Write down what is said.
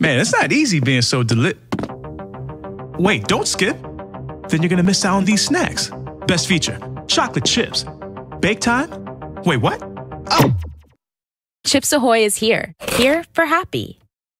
Man, it's not easy being so deli. Wait, don't skip. Then you're gonna miss out on these snacks. Best feature chocolate chips. Bake time? Wait, what? Oh! Chips Ahoy is here. Here for happy.